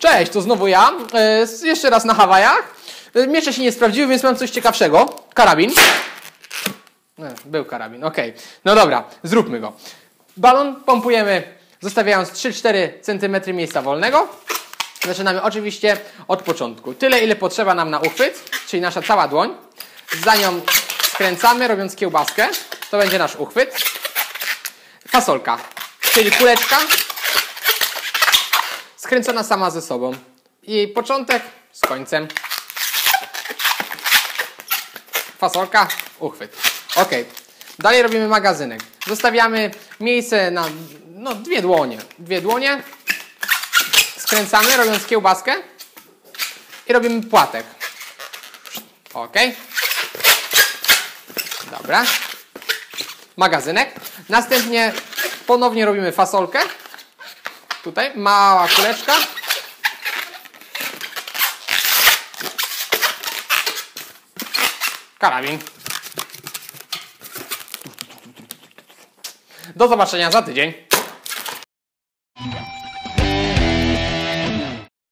Cześć, to znowu ja. E, jeszcze raz na Hawajach. E, miecze się nie sprawdziły, więc mam coś ciekawszego. Karabin. E, był karabin, okej. No dobra, zróbmy go. Balon pompujemy, zostawiając 3-4 cm miejsca wolnego. Zaczynamy oczywiście od początku. Tyle, ile potrzeba nam na uchwyt, czyli nasza cała dłoń. Za nią skręcamy, robiąc kiełbaskę. To będzie nasz uchwyt. Fasolka, czyli kuleczka skręcona sama ze sobą. Jej początek z końcem. Fasolka, uchwyt. Ok. Dalej robimy magazynek. Zostawiamy miejsce na no, dwie dłonie. Dwie dłonie. Skręcamy, robiąc kiełbaskę. I robimy płatek. Ok. Dobra. Magazynek. Następnie ponownie robimy fasolkę. Tutaj mała kuleczka. Karabin. Do zobaczenia za tydzień.